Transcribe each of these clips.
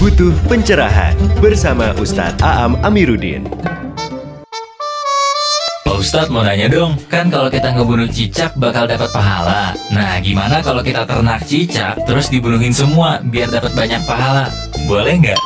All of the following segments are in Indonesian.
butuh pencerahan bersama Ustadz Aam Amiruddin. Pak Ustadz mau nanya dong, kan kalau kita ngebunuh cicak bakal dapat pahala. Nah, gimana kalau kita ternak cicak terus dibunuhin semua biar dapat banyak pahala? Boleh nggak?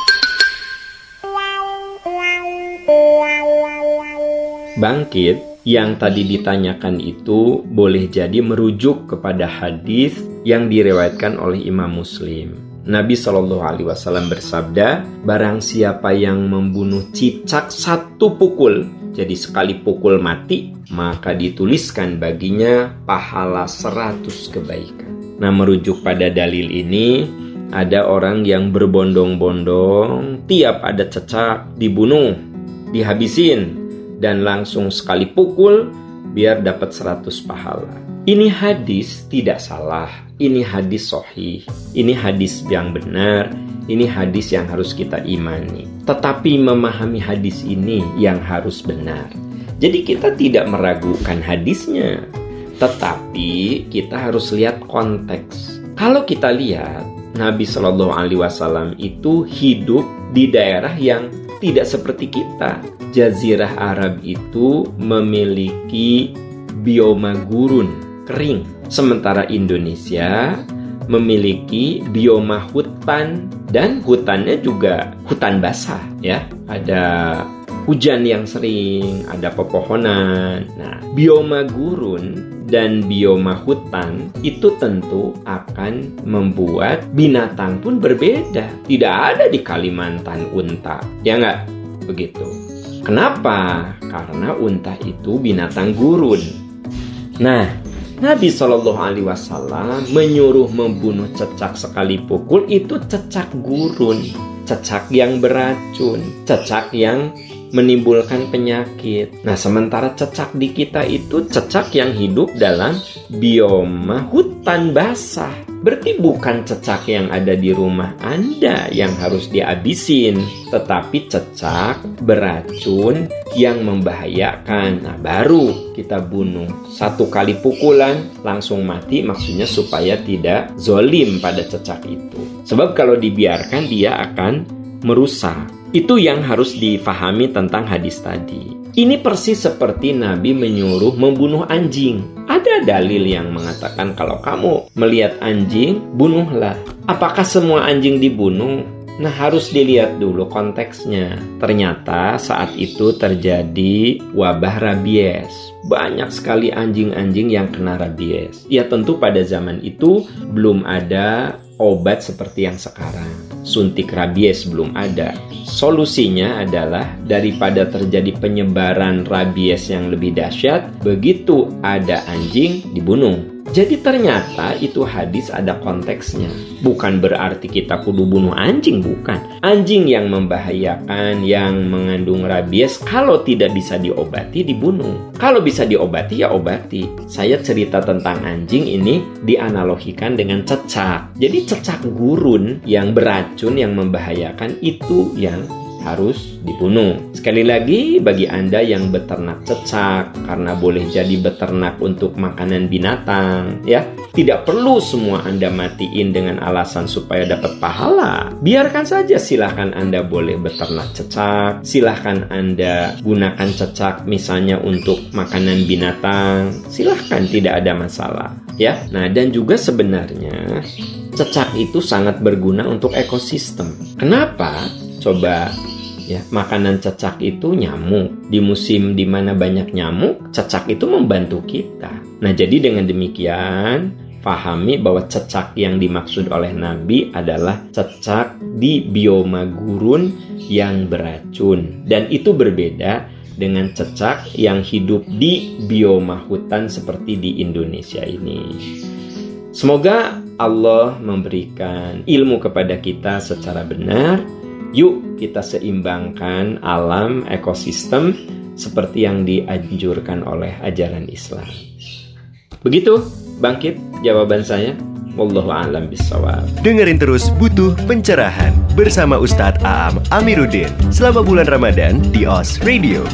Bangkit yang tadi ditanyakan itu boleh jadi merujuk kepada hadis yang direwayatkan oleh Imam Muslim. Nabi Shallallahu Alaihi Wasallam bersabda, barang siapa yang membunuh cicak satu pukul, jadi sekali pukul mati, maka dituliskan baginya pahala seratus kebaikan. Nah merujuk pada dalil ini, ada orang yang berbondong-bondong, tiap ada cecak dibunuh, dihabisin, dan langsung sekali pukul biar dapat 100 pahala. Ini hadis tidak salah, ini hadis sohih, ini hadis yang benar, ini hadis yang harus kita imani. Tetapi memahami hadis ini yang harus benar. Jadi kita tidak meragukan hadisnya, tetapi kita harus lihat konteks. Kalau kita lihat Nabi Shallallahu Alaihi Wasallam itu hidup di daerah yang tidak seperti kita. Jazirah Arab itu memiliki bioma gurun, kering. Sementara Indonesia memiliki bioma hutan dan hutannya juga hutan basah ya. Ada hujan yang sering, ada pepohonan. Nah, bioma gurun dan bioma hutan itu tentu akan membuat binatang pun berbeda. Tidak ada di Kalimantan unta, ya nggak? Begitu. Kenapa? Karena unta itu binatang gurun. Nah, Nabi Shallallahu Alaihi Wasallam menyuruh membunuh cecak sekali pukul itu cecak gurun, cecak yang beracun, cecak yang menimbulkan penyakit. Nah, sementara cecak di kita itu cecak yang hidup dalam bioma hutan basah. Berarti bukan cecak yang ada di rumah Anda yang harus dihabisin, tetapi cecak beracun yang membahayakan. Nah, baru kita bunuh. Satu kali pukulan langsung mati maksudnya supaya tidak zolim pada cecak itu. Sebab kalau dibiarkan dia akan merusak. Itu yang harus difahami tentang hadis tadi. Ini persis seperti Nabi menyuruh membunuh anjing. Ada dalil yang mengatakan kalau kamu melihat anjing, bunuhlah. Apakah semua anjing dibunuh? Nah, harus dilihat dulu konteksnya. Ternyata saat itu terjadi wabah rabies. Banyak sekali anjing-anjing yang kena rabies. Ya tentu pada zaman itu belum ada obat seperti yang sekarang. Suntik rabies belum ada. Solusinya adalah daripada terjadi penyebaran rabies yang lebih dahsyat, begitu ada anjing dibunuh. Jadi ternyata itu hadis ada konteksnya. Bukan berarti kita kudu bunuh anjing, bukan. Anjing yang membahayakan, yang mengandung rabies, kalau tidak bisa diobati, dibunuh. Kalau bisa diobati, ya obati. Saya cerita tentang anjing ini dianalogikan dengan cecak. Jadi cecak gurun yang beracun, yang membahayakan, itu yang harus dibunuh. Sekali lagi bagi Anda yang beternak cecak karena boleh jadi beternak untuk makanan binatang ya. Tidak perlu semua Anda matiin dengan alasan supaya dapat pahala. Biarkan saja silahkan Anda boleh beternak cecak, silahkan Anda gunakan cecak misalnya untuk makanan binatang. Silahkan tidak ada masalah ya. Nah, dan juga sebenarnya cecak itu sangat berguna untuk ekosistem. Kenapa? Coba ya makanan cecak itu nyamuk. Di musim di mana banyak nyamuk cecak itu membantu kita. Nah jadi dengan demikian pahami bahwa cecak yang dimaksud oleh Nabi adalah cecak di bioma gurun yang beracun. Dan itu berbeda dengan cecak yang hidup di bioma hutan seperti di Indonesia ini. Semoga Allah memberikan ilmu kepada kita secara benar Yuk kita seimbangkan alam ekosistem seperti yang dianjurkan oleh ajaran Islam. Begitu bangkit jawaban saya. Wallahu a'lam bishawab. Dengerin terus butuh pencerahan bersama Ustadz Aam Amiruddin selama bulan Ramadan di OS Radio.